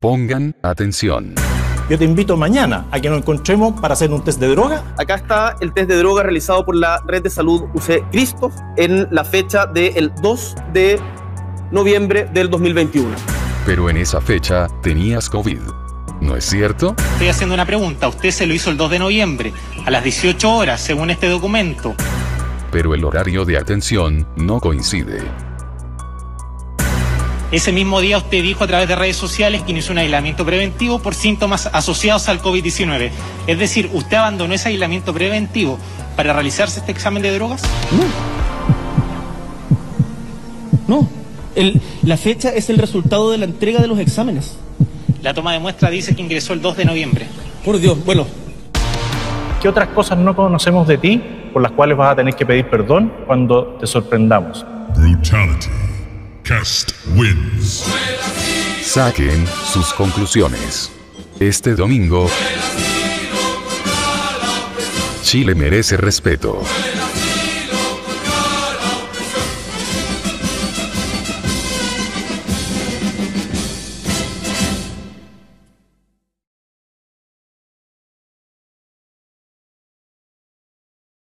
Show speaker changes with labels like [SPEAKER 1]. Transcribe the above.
[SPEAKER 1] Pongan atención.
[SPEAKER 2] Yo te invito mañana a que nos encontremos para hacer un test de droga.
[SPEAKER 3] Acá está el test de droga realizado por la Red de Salud UC Cristo en la fecha del 2 de noviembre del 2021.
[SPEAKER 1] Pero en esa fecha tenías COVID. ¿No es cierto?
[SPEAKER 4] Estoy haciendo una pregunta. Usted se lo hizo el 2 de noviembre, a las 18 horas, según este documento.
[SPEAKER 1] Pero el horario de atención no coincide.
[SPEAKER 4] Ese mismo día usted dijo a través de redes sociales que inició un aislamiento preventivo por síntomas asociados al COVID-19. Es decir, ¿usted abandonó ese aislamiento preventivo para realizarse este examen de drogas?
[SPEAKER 5] No. No. El- la fecha es el resultado de la entrega de los exámenes.
[SPEAKER 4] La toma de muestra dice que ingresó el 2 de noviembre.
[SPEAKER 5] Por Dios, bueno,
[SPEAKER 2] ¿Qué otras cosas no conocemos de ti por las cuales vas a tener que pedir perdón cuando te sorprendamos?
[SPEAKER 6] Brutality. Wins.
[SPEAKER 1] Saquen sus conclusiones. Este domingo, Chile merece respeto.